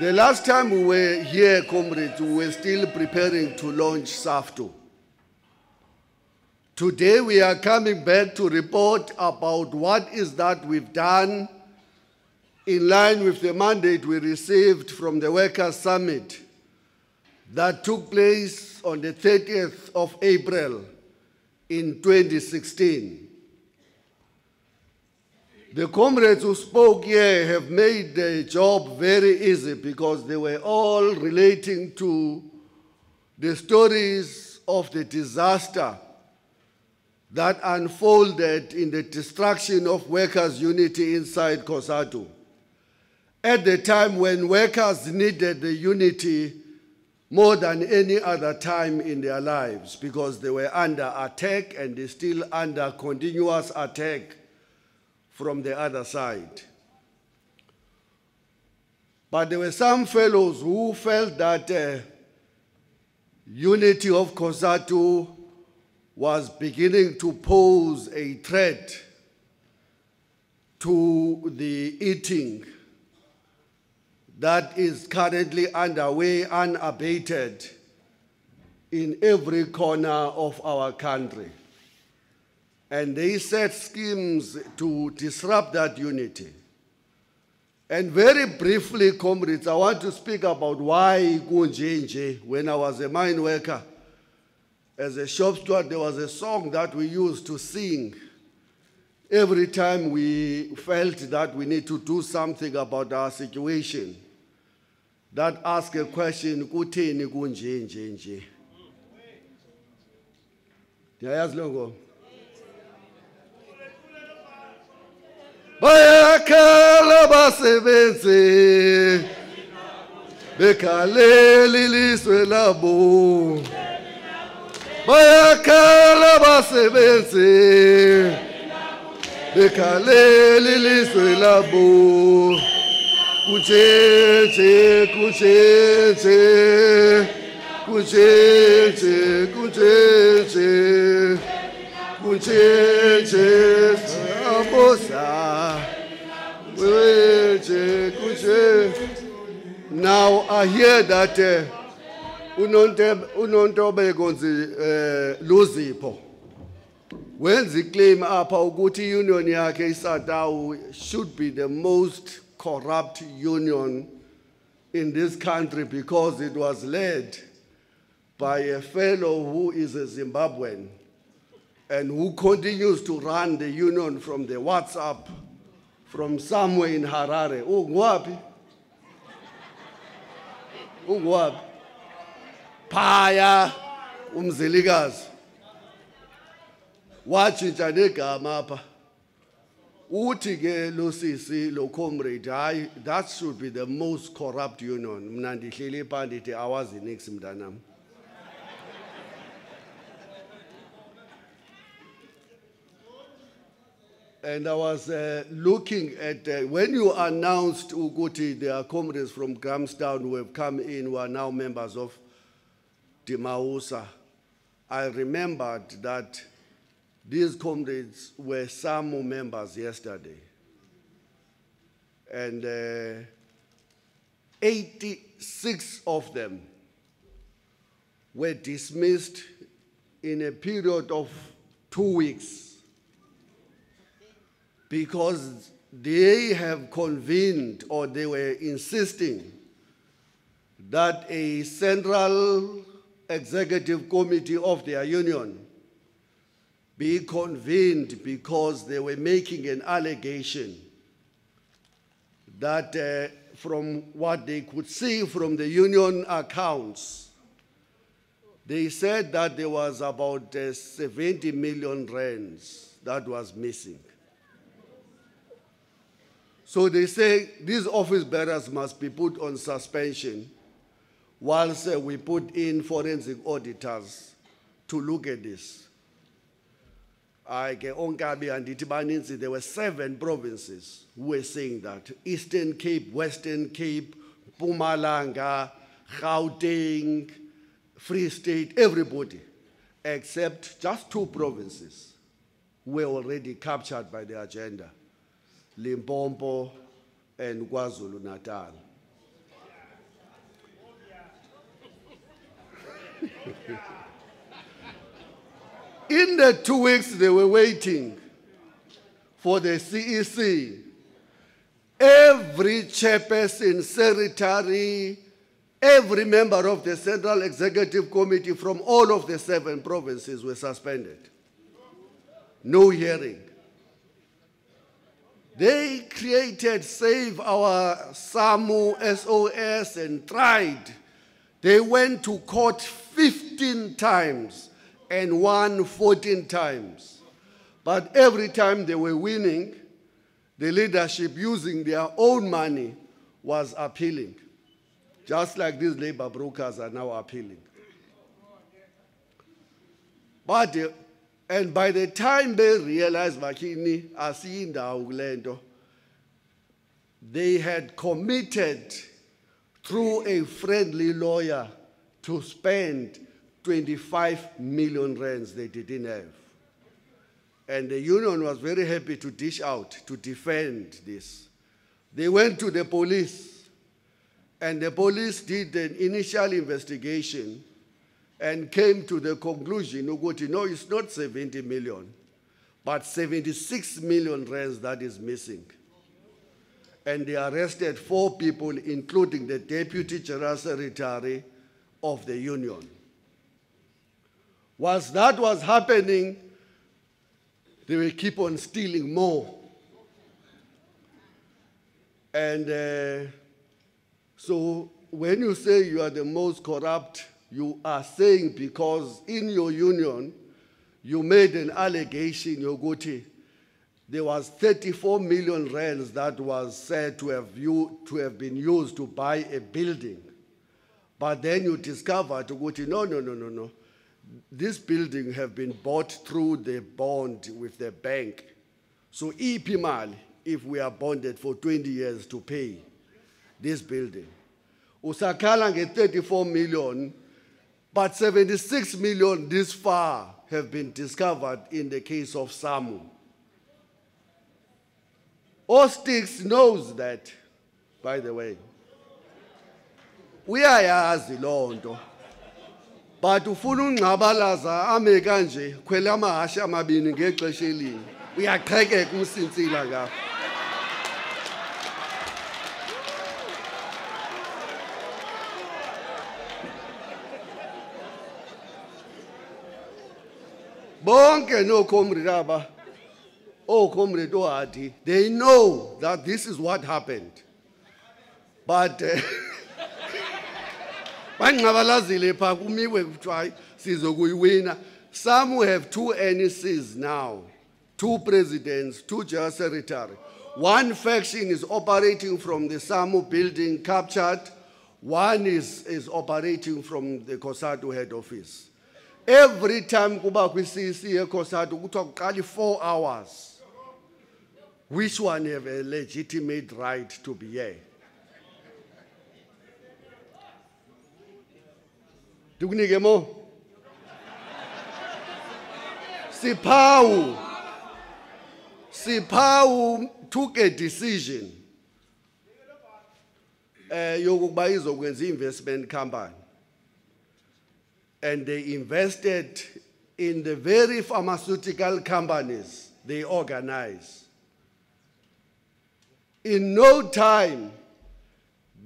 last time we were here, comrades, we were still preparing to launch SAFTU. Today we are coming back to report about what is that we've done in line with the mandate we received from the Workers' Summit that took place on the 30th of April in 2016. The comrades who spoke here have made the job very easy because they were all relating to the stories of the disaster that unfolded in the destruction of workers' unity inside COSATU. At the time when workers needed the unity more than any other time in their lives because they were under attack and they're still under continuous attack from the other side. But there were some fellows who felt that uh, unity of COSATU was beginning to pose a threat to the eating that is currently underway unabated in every corner of our country. And they set schemes to disrupt that unity. And very briefly, comrades, I want to speak about why Gunjenje, when I was a mine worker, as a shop steward, there was a song that we used to sing every time we felt that we need to do something about our situation. That asked a question, kutheni kunje nje nje. Mm. Ndiyayazi lo Bayakhala basebenzi bekhalela ilizwe labo. bayakhala basebenzi bekhalela ilizwe labo. Kutshentshe kutshentshe kutshentshe kutshentshe kutshentshe now i hear that uh, unontobeko nzi eh luzipho wenza iclaim apha ukuthi union yakhe isatawu should be the most corrupt union in this country because it was led by a fellow who is a Zimbabwean and who continues to run the union from the WhatsApp from somewhere in Harare. Ungwapi? Ungwapi? phaya umzilikazi watshintsha negama apha uthi ke lo comrade that should be the most corrupt union mna ndihleli pha ndithi awazi nix mntanam And I was uh, looking at uh, when you announced Uguti, are comrades from Grahamstown who have come in who are now members of Dimausa. I remembered that these comrades were some members yesterday. And uh, 86 of them were dismissed in a period of two weeks because they have convened or they were insisting that a central executive committee of their union be convened because they were making an allegation that uh, from what they could see from the union accounts, they said that there was about uh, 70 million rands that was missing. So they say these office bearers must be put on suspension whilst uh, we put in forensic auditors to look at this. I ke onkabi andithi baninzi there were seven provinces who were saying that Eastern Cape, Western Cape, Mpumalanga, Gauteng, Free State, everybody except just two provinces were already captured by the agenda. Limpopo and KwaZulu Natal. In the two weeks they were waiting for the CEC, every chairperson, secretary, every member of the Central Executive Committee from all of the seven provinces were suspended. No hearing. They created Save Our SAMWU SOS and tried. They went to court 15 times and won 14 times. But every time they were winning, the leadership using their own money was appealing. Just like these labor brokers are now appealing. But and by the time they realized Makini asiyindawo kulento, they had committed through a friendly lawyer to spend 25 million rands they didn't have. And the union was very happy to dish out to defend this. They went to the police, and the police did an initial investigation and came to the conclusion, ukuthi, no, it's not 70 million, but 76 million rands that is missing. And they arrested four people, including the deputy general secretary of the union. Whilst that was happening, they will keep on stealing more. And uh, so when you say you are the most corrupt you are saying because in your union you made an allegation yokuthi there was 34 million rands that was said to have, you, to have been used to buy a building. But then you discovered ukuthi no no no no no. This building have been bought through the bond with the bank. So imali if we are bonded for 20 years to pay this building. Usakhala nge-34 million but 76 million this far have been discovered in the case of SAMWU. Ostix knows that, by the way. Uyayazi loo nto. But ufuna ungcabalaza ame kanje khwela amahashe amabini ngexesha elinye. Uyaqhekeka umsinsila ngapha. Bonke no-comrade aba oh-comrade ohadi they know that this is what happened. But uh, bangqabalazile phaa kumiwe kuthiwa sizokuyiwina. Some have two NECs now two presidents two general secretary. One faction is operating from the SAMWU building captured one is, is operating from the COSATU head office every time kuba kwi-cc ekhosati kuthiwa kuqala i-four hours. Which one have a legitimate right to be here? Ndikunike mo? CEPPWAWU. CEPPWAWU took a decision eh yokuba izokwenza investment company and they invested in the very pharmaceutical companies they organize. In no time,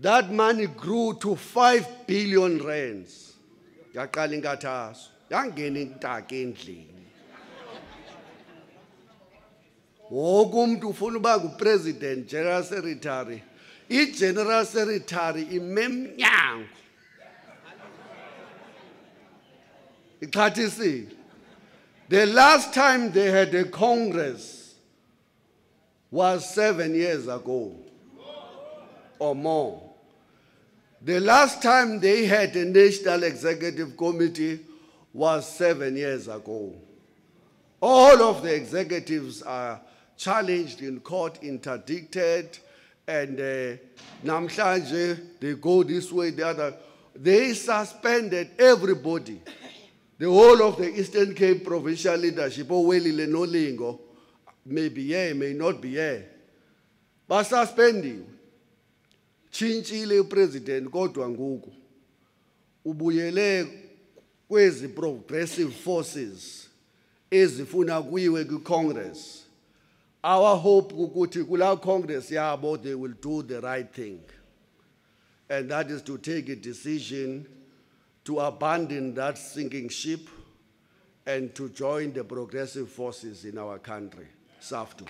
that money grew to 5 billion rands. Yaqala inkathazo, yangena intaka endlini. Wonke umuntu general secretary. I-general secretary imemnyango the last time they had a congress was seven years ago or more. The last time they had a national executive committee was seven years ago. All of the executives are challenged in court interdicted and uh, they go this way the other. They suspended everybody the whole of the Eastern Cape provincial leadership, owelile nolingo, may be here, may not be here. Basuspendiwe. Chintshile upresident kodwa ngoku ubuyele kwezi progressive forces ezifuna kuyiwe ku-congress our hope ukuthi kula congress yabo they will do the right thing and that is to take a decision to abandon that sinking ship and to join the progressive forces in our country. SAFTU.